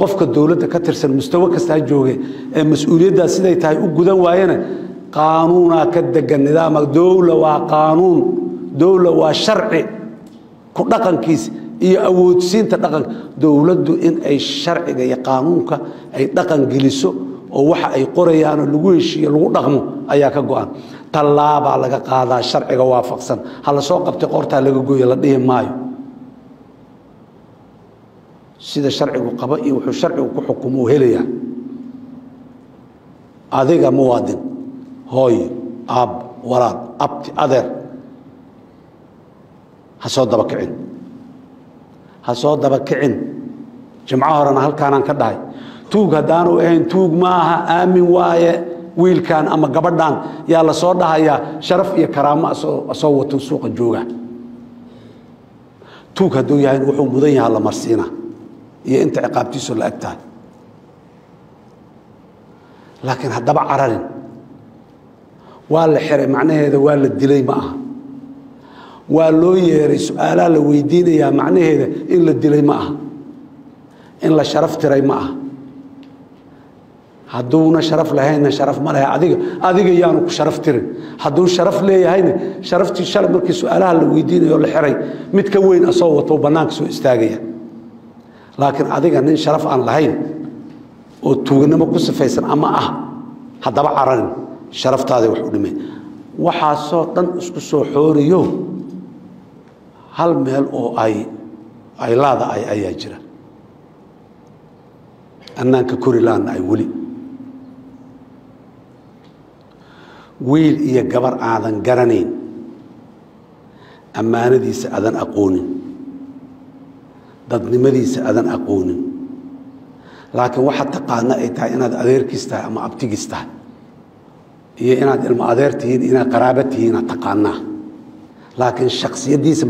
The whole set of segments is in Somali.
qofka dowladda ka tirsan mustawo kasta ha jooge ee mas'uuliyaddaas siday tahay u gudan waayana qaanuunaa ka degan nidaama dowla waa qaanuun. Dowla waa sharci. Ku dhaqankiisa iyo awoodsiinta dhaqanka. Dowladdu in ay sharciga iyo qaanuunka ay dhaqan geliso oo waxa ay qorayaanoo lagu heshiiyo lagu dhaqmo ayaa ka go-an. Tallaabaa laga qaadaa sharciga waafaqsan. Ha la soo qabtay qortaa laga gooya la dhihi maayo sida sharcigu qaba iyo wuxuu sharcigu ku xukumo uu helayaa. Adiga muwaadin hooyo aab walaal abti adeer. Ha soo daba kicin. Ha soo daba kicin. Jimco horena halkaanaan ka dhahay. Tuug haddaanu ahayn tuug maaha aamin waaye. Wiilkan ama gabadhan yaa la soo dhahayaa sharaf iyo karaamo asoo wato suuqa jooga. Tuug hadduu yahayn wuxuu mudan yaha la marsiina iyo inta ciqaabtiisu la eg laakiin haddaba cararin. Waa la xiray macnaheeda waa la dilay ma aha. Waa loo yeeray su'aalaa la weydiinayaa macnaheeda in la dilay ma aha. In la sharaf tiray ma aha. Hadduuna sharaf lahaynna sharaf ma lehe adiga adiga yaanu ku sharaf tirin. Hadduu sharaf leeyahayna sharaftii shalay markii su'aalaha la weydiinayo la xiray mid ka weyn asoo wato bannaanka soo istaagaya laakiin adiga nin sharaf aan lahayn oo tuuganimo ku sifaysan ama ah haddaba cararin sharaftaada wax u dhimay. Waxaasoo dhan isku soo xooriyo hal meel oo ay ay laadaay ayaa jira. Annaanka kori laana ay weli. Wiil iyo gabar aadan garanayn ammaanadiisa aadan aqoonin dadnimadiisa aadan aqoonin. Laakiin waxa taqaana ay tahay inaad adeerkiis tahay ama abtigiis tahay. Iyo inaad ilmo adeer tihiin inaad qaraaba tihiin inaad taqaanaa. Laakiin shaksiyadiisa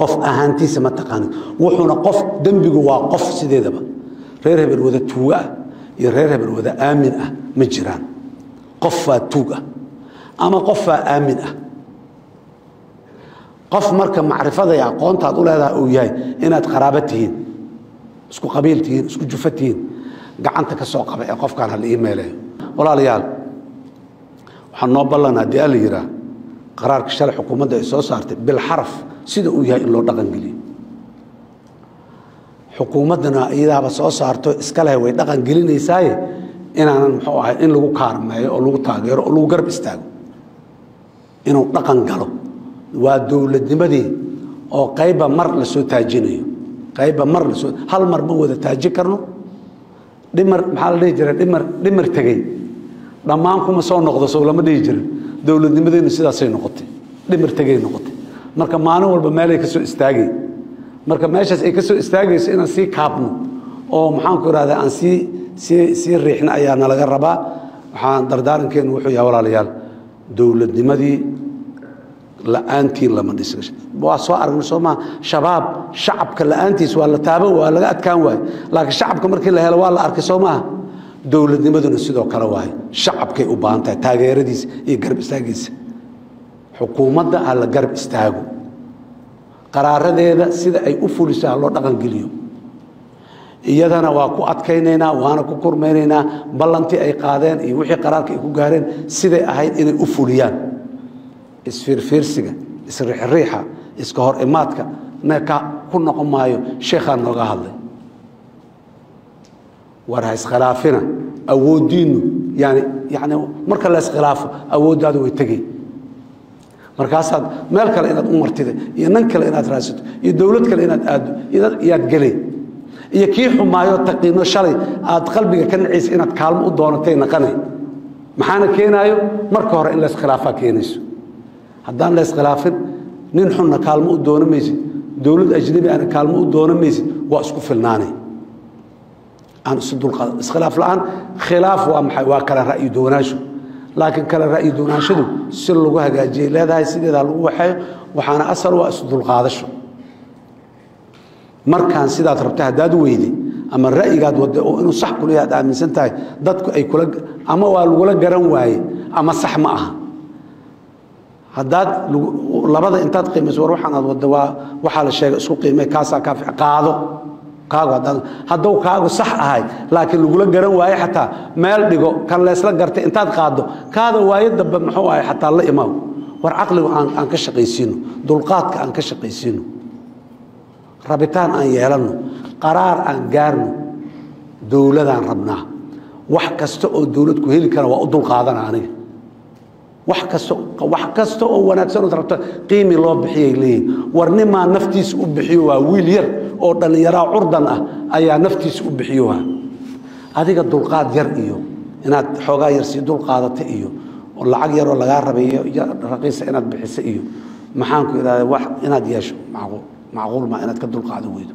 qof ahaantiisa ma taqaanin wuxuuna qof dembigu waa qof sideedaba. Reer hebel wada tuugo ah iyo reer hebel wada aamin ah ma jiraan. Qofaa tuug ah ama qofaa aamin ah qof marka macrifada iyo aqoontaad u leedahay uu yahay inaad qaraabo tihiin isku qabiil tihiin isku jufo tihiin gacanta ka soo qaba ee qofkaan hala ii meeleeyo walaalayaal waxaa noo ballan haddii ala yihaa qaraarka shalay xukuumadda ay soo saartay bilxaraf sida uu yahay in loo dhaqan geliyo. Xukuumaddana iyadaaba soo saarto iska leh way dhaqan gelinaysaaye inaanan muxuu ahay in lagu kaarmeeyo oo lagu taageero oo lagu garab istaago. Inuu dhaqan galo waa dowladnimadii oo qayba mar la soo taajinayo. qayba mar la soo hal mar ma wada taajin karno? Dhimar maxaa la dhihi jira dhimar dhimar tegey. Dhammaan kuma soo noqdo sow lama dhihi jirin. Dowladnimadeennu sidaasay noqotay. Dhimar tegay noqotay. Marka maalin walba meelay ka istaagay. Marka meeshaas ay ka istaagayso inaan sii kaabno oo maxaanku irahda aan sii sii sii riixna ayaa nalaga rabaa. Waxaan dardaarankeenu wuxuu yahay walaalayaal. Dowladnimadii la'aantiin lama dhisna waa soo aragnay soo maa shabaab shacabka la'aantiis waa la taaban waa laga adkaan waaye. Laakiin shacabka markii la helo waa la arkay soo maaha dowladnimaduna sidoo kale waaye. Shacabkay u baahan tahay taageeradiisa iyo garab istaagiisa xukuumadda ha la garab istaago. Qaraaradeeda sida ay u fuliso loo dhaqangeliyo iyadana waa ku adkaynaynaa waana ku kurmaynaynaa ballantii ay qaadeen iyo wixii qaraarka ay ku gaareen siday ahayd inay u fuliyaan isfiirfiirsiga isriixriixa iska hor imaadka neka ku noqon maayo sheekhaa nooga hadlay. War ha iskhilaafina awooddiinnu yani yani marka la iskhilaafo awooddaadu way tegey markaasaad meel kale inaad u martida iyo nan kale inaad raadsato iyo dowlad kale inaad aaddo iyaad gelay iyo kii xumaayo taqiino shalay aad qalbiga ka nacaysa inaad kaalmo u doonatay naqanay. Maxaana keenaayo? Marka hore in la iskhilaafaa keenayso haddaan la iskhilaafin nin xunna kaalmo u doono maysid dowlad ajnabi ana kaalmo u doono maysid waa isku filnaanay aan isu dulqaada iskhilaaf la'aan. Khilaaf waa maxay? Waa kala ra'yi doonaansho. Laakiin kala ra'yi doonaanshadu si lagu hagaajiyay leedahay sideedaa lagu waxeeyo waxaana asal waa isu dulqaadasho markaan sidaad rabta haddaad weyday ama ra'yigaad wadda oo inuu sax kula aad aaminsan tahay dadku ay kula ama waa lagula garan waaye ama sax ma aha haddaad labada intaad qiimayso war waxaan aad waa waxaa la sheegay isku qiimay kaasaa kaa qaado kaagu haddaan hadduu kaagu sax ahay laakiin lagula garan waayo xataa meel dhigo kan leysla gartay intaad qaaddo kaada waayo dambe muxuu ahay xataa la imaaw. War caqligu aan aan ka shaqaysiino dulqaadka aan ka shaqaysiino rabitaan aan yeelanno qaraar aan gaarno dowladaan rabnaa. Wax kasta oo dowlad ku heli kara waa u dulqaadana aniga wax kasta wax kasta oo wanaagsan ood rabta qiimi loo bixiyay leeyihiin war nimaa naftiisa u bixiyo waa wiil yar oo dhallinyaraa curdan ah ayaa naftiisa u bixiyo waa. Adiga dulqaad yar iyo inaad xoogaa yar sii dulqaadata iyo oo lacag yaroo lagaa rabayo raqiisa inaad bixisa iyo. Maxaanku idhahda wax inaad yeesho macquul macquul ma inaad ka dulqaado weydo